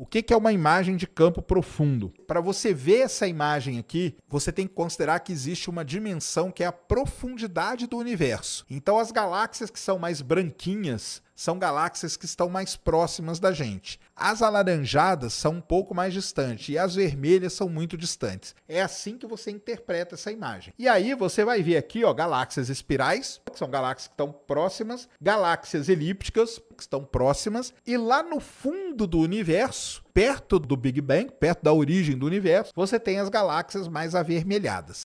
O que, que é uma imagem de campo profundo? Para você ver essa imagem aqui, você tem que considerar que existe uma dimensão que é a profundidade do universo. Então, as galáxias que são mais branquinhas são galáxias que estão mais próximas da gente. As alaranjadas são um pouco mais distantes e as vermelhas são muito distantes. É assim que você interpreta essa imagem. E aí você vai ver aqui, ó, galáxias espirais, que são galáxias que estão próximas, galáxias elípticas, que estão próximas, e lá no fundo do universo, perto do Big Bang, perto da origem do universo, você tem as galáxias mais avermelhadas.